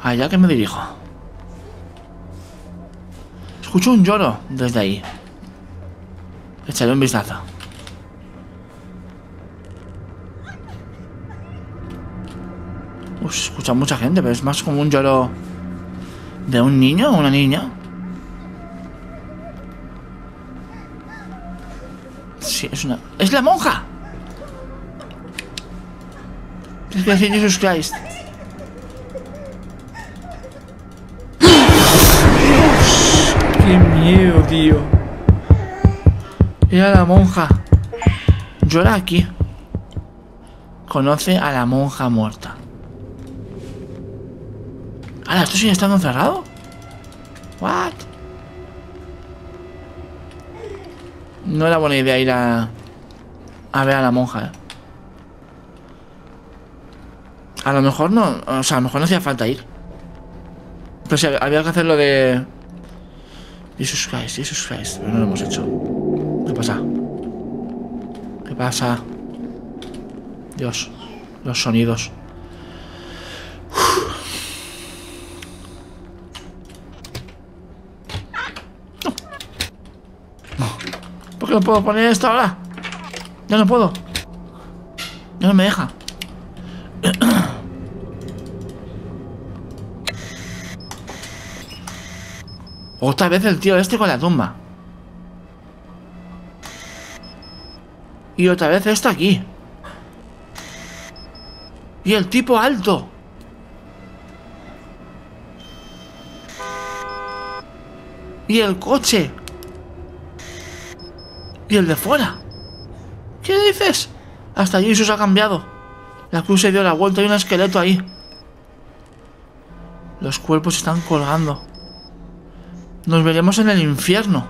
Allá que me dirijo. Escucho un lloro desde ahí. Echaré un vistazo. Uf, escucha mucha gente, pero es más como un lloro de un niño o una niña. Sí, es una... ¡Es la monja! Es que Jesus Christ. Tío! Era la monja. Llora aquí. Conoce a la monja muerta. Ah, ¿esto sigue estando encerrado? What? No era buena idea ir a... A ver a la monja, ¿eh? A lo mejor no... O sea, a lo mejor no hacía falta ir. Pero sí, había que hacer lo de... Jesus Christ, Jesus Christ. Pero no lo hemos hecho. ¿Qué pasa? ¿Qué pasa? Dios. Los sonidos. ¿Por qué no puedo poner esto ahora? Ya no puedo. Ya no me deja. Otra vez el tío este con la tumba. Y otra vez esto aquí. Y el tipo alto. Y el coche. Y el de fuera. ¿Qué dices? Hasta allí se ha cambiado. La cruz se dio la vuelta y un esqueleto ahí. Los cuerpos están colgando. Nos veremos en el infierno.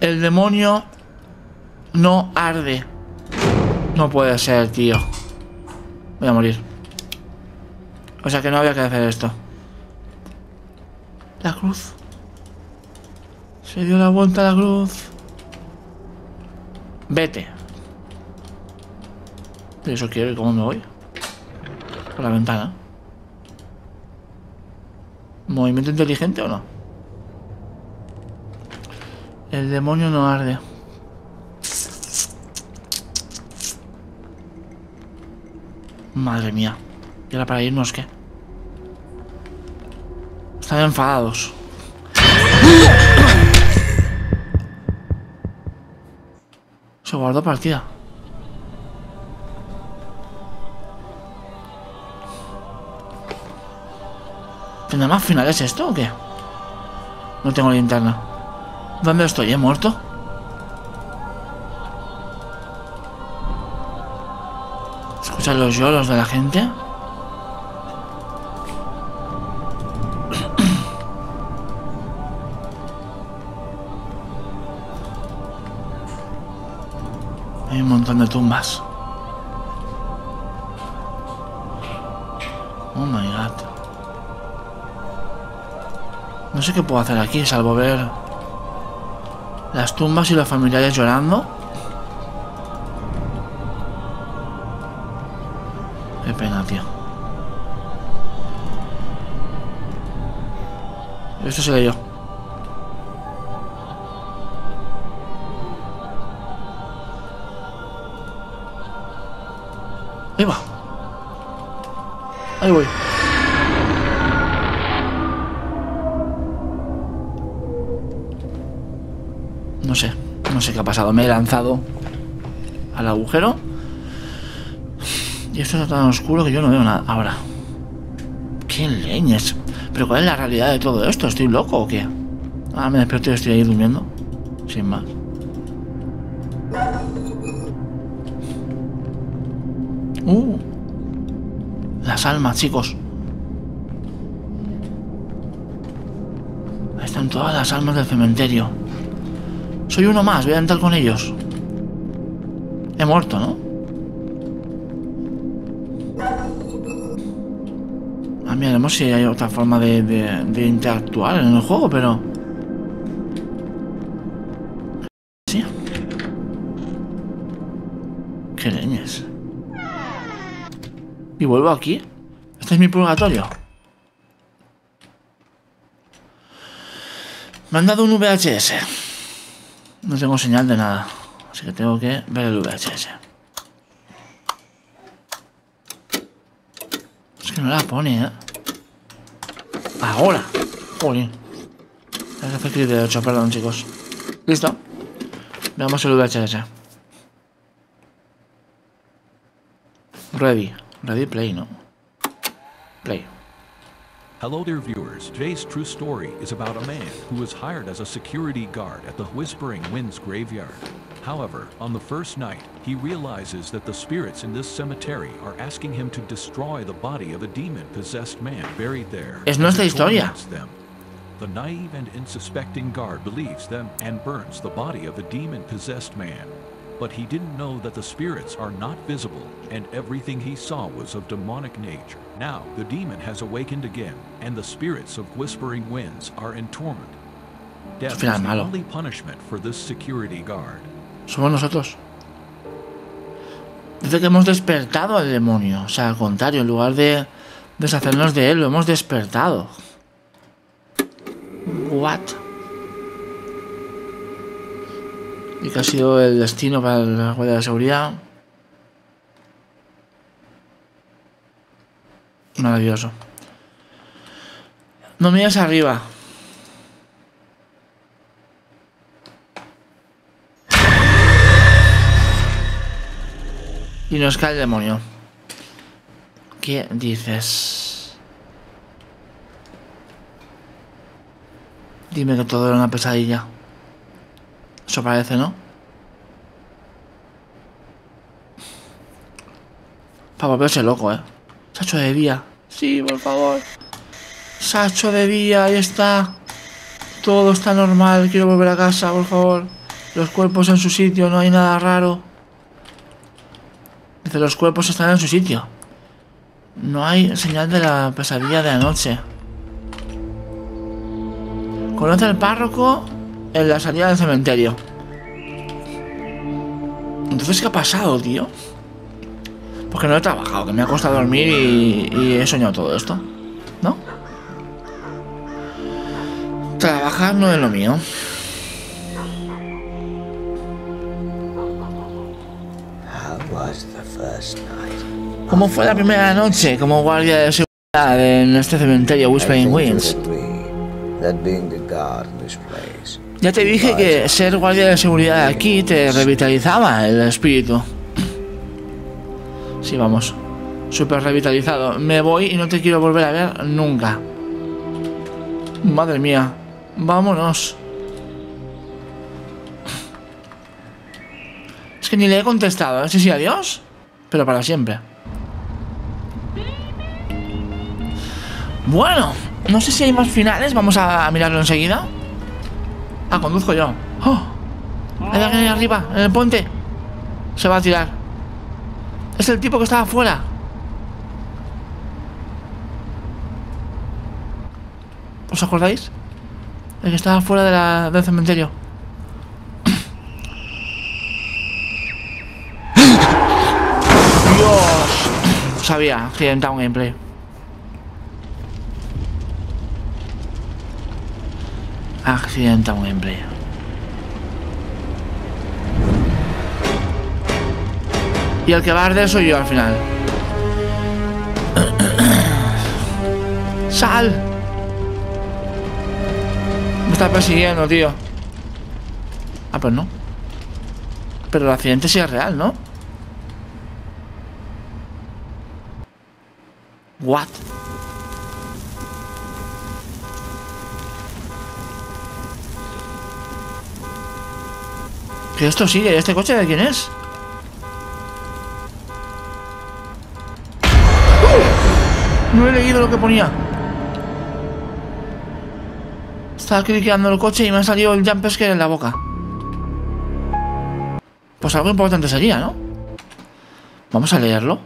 El demonio no arde. No puede ser, tío. Voy a morir. O sea que no había que hacer esto. La cruz. Se dio la vuelta a la cruz. Vete. Eso quiero y cómo me voy. Por la ventana. ¿Movimiento inteligente o no? El demonio no arde. Madre mía. ¿Y ahora para irnos qué? Están enfadados. Se guardó partida. ¿Tendrá más finales esto o qué? No tengo linterna. ¿Dónde estoy? ¿He muerto? ¿Escuchas los lloros de la gente? Hay un montón de tumbas. Sé qué puedo hacer aquí, salvo ver las tumbas y los familiares llorando. Qué pena, tío. Esto seré yo. Ahí va. Ahí voy. Qué ha pasado. Me he lanzado al agujero. Y esto está tan oscuro que yo no veo nada. Ahora. ¿Qué leñes? ¿Pero cuál es la realidad de todo esto? ¿Estoy loco o qué? Ah, me despierto y estoy ahí durmiendo. Sin más. Uh. Las almas, chicos. Ahí están todas las almas del cementerio. Soy uno más, voy a entrar con ellos. He muerto, ¿no? Ah, miraremos si hay otra forma de, interactuar en el juego, pero... Sí. Qué leñes. ¿Y vuelvo aquí? Este es mi purgatorio. Me han dado un VHS. No tengo señal de nada. Así que tengo que ver el VHS. Es que no la pone, ¿eh? Ahora. Joder. Hay que hacer clic derecho, perdón, chicos. Listo. Veamos el VHS. Ready. Ready play, ¿no? Play. Hello there, viewers. Today's true story is about a man who was hired as a security guard at the Whispering Winds graveyard. However, on the first night, he realizes that the spirits in this cemetery are asking him to destroy the body of a demon-possessed man buried there. Es nuestra historia. them. The naive and unsuspecting guard believes them and burns the body of the demon-possessed man. But he didn't know that the spirits are not visible, and everything he saw was of demonic nature. Now, the demon has awakened again, and the spirits of whispering winds are in torment. Death is the only punishment for this security guard. Somos nosotros. Dice que hemos despertado al demonio. O sea, al contrario, en lugar de deshacernos de él, lo hemos despertado. What? Y que ha sido el destino para la guardia de seguridad. Maravilloso. No mires arriba. Y nos cae el demonio. ¿Qué dices? Dime que todo era una pesadilla. Eso parece, ¿no? Para volverse loco, ¿eh? Sacho de día. Sí, por favor. Sacho de día, ahí está. Todo está normal. Quiero volver a casa, por favor. Los cuerpos en su sitio, no hay nada raro. Dice, los cuerpos están en su sitio. No hay señal de la pesadilla de anoche. Conoce al párroco en la salida del cementerio. Entonces, ¿qué ha pasado, tío? Porque no he trabajado, que me ha costado dormir y, y he soñado todo esto. ¿No? Trabajar no es lo mío. ¿Cómo fue la primera noche como guardia de seguridad en este cementerio Whispering Winds? Ya te dije que ser guardia de seguridad aquí te revitalizaba el espíritu. Sí, vamos. Súper revitalizado. Me voy y no te quiero volver a ver nunca. Madre mía. Vámonos. Es que ni le he contestado. No sé si adiós, pero para siempre. Bueno, no sé si hay más finales. Vamos a mirarlo enseguida. Ah, conduzco yo. ¡Oh! Hay alguien ahí arriba, en el puente. Se va a tirar. Es el tipo que estaba afuera. ¿Os acordáis? El que estaba fuera de la- del cementerio. Dios. Sabía, accidentado un gameplay. Accidentado un gameplay. Y el que va a arder soy yo al final. ¡Sal! Me está persiguiendo, tío. Ah, pues no. Pero el accidente sí es real, ¿no? What? Que esto sigue, ¿y este coche de quién es? No he leído lo que ponía. Estaba cliqueando el coche y me ha salido el jump scare en la boca. Pues algo importante sería, ¿no? Vamos a leerlo.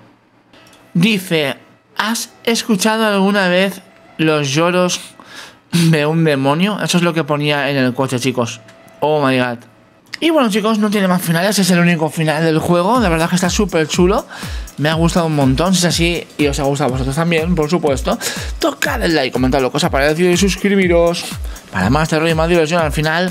Dice, ¿has escuchado alguna vez los lloros de un demonio? Eso es lo que ponía en el coche, chicos. Oh my god. Y bueno chicos, no tiene más finales, es el único final del juego, la verdad que está súper chulo, me ha gustado un montón, si es así y os ha gustado a vosotros también, por supuesto, tocad el like, comentad lo que os ha parecido y suscribiros. Para más terror y más diversión al final.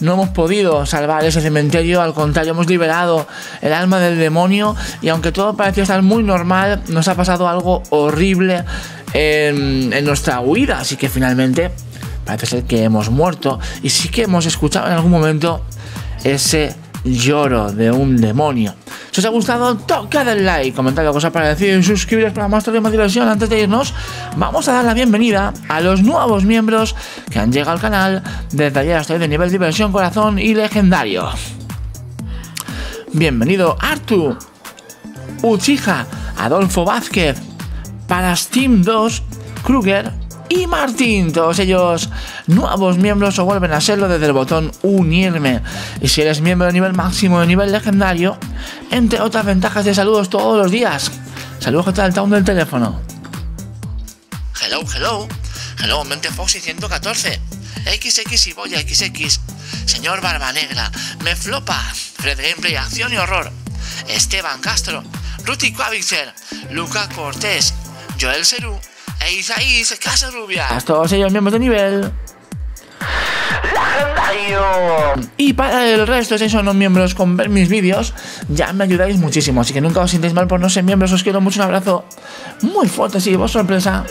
No hemos podido salvar ese cementerio, al contrario, hemos liberado el alma del demonio. Y aunque todo parecía estar muy normal, nos ha pasado algo horrible en nuestra huida, así que finalmente parece ser que hemos muerto. Y sí que hemos escuchado en algún momento ese lloro de un demonio. Si os ha gustado, tocad el like, comentad ha parecido y suscribiros para más tarde más diversión. Antes de irnos, vamos a dar la bienvenida a los nuevos miembros que han llegado al canal. Desde ayer estoy de nivel diversión, corazón y legendario. bienvenido Artu, Uchiha, Adolfo Vázquez, para Steam 2, Kruger y Martín. Todos ellos nuevos miembros o vuelven a serlo desde el botón unirme. Y si eres miembro de nivel máximo de nivel legendario, entre otras ventajas de saludos todos los días. Saludos tal el town del teléfono. Hello, hello. Hello, Mente Foxy 114. XX y Boya XX. Señor Barba Negra. Me flopa. Fred Gameplay, Acción y Horror. Esteban Castro. Ruti Quavixer. Luca Cortés. Joel Serú. E Isaías Casa Rubia. Todos ellos miembros de nivel. ¡Legendario! Y para el resto, si son los miembros con ver mis vídeos, ya me ayudáis muchísimo. Así que nunca os sintáis mal por no ser miembros. Os quiero mucho. Un abrazo muy fuerte. Sí, vos sorpresa.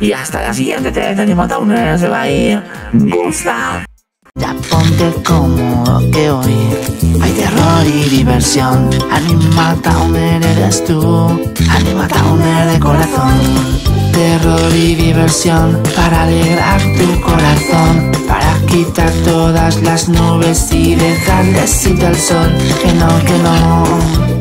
Y hasta la siguiente te Anima Towner se va a ir. Gusta. Ya ponte cómodo que hoy hay terror y diversión. Anima Towner eres tú. Anima Towner de corazón. Terror y diversión para alegrar tu corazón. Para quitar todas las nubes y dejarle sitio al sol. Que no, que no.